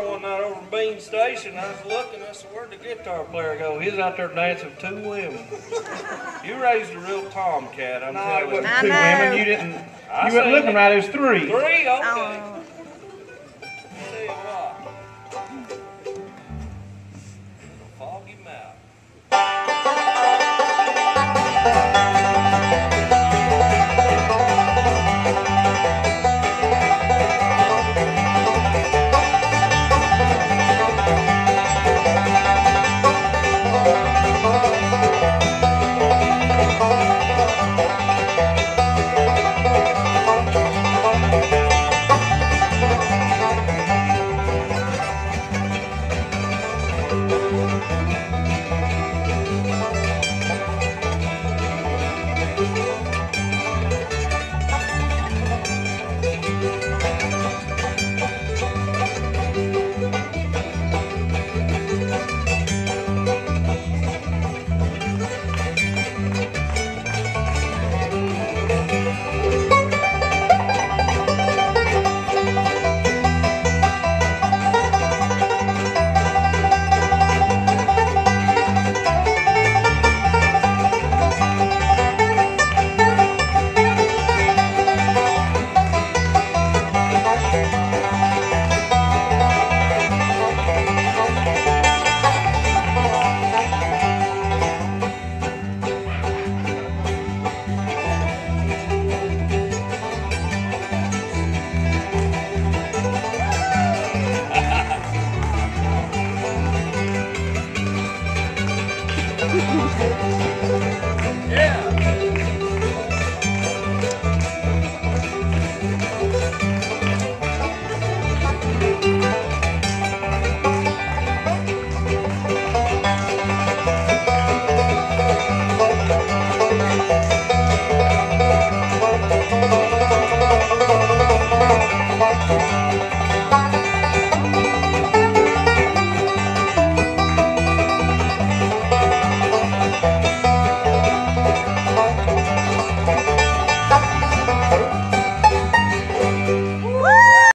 one night over in Bean Station. I was looking. I said, "Where'd the guitar player go?" He's out there dancing with two women. you raised a real tomcat. I'm no, telling you. Two know. women. You didn't. I you weren't looking right. It was three. Three. Okay. Oh. Tell you what. Foggy mouth. Música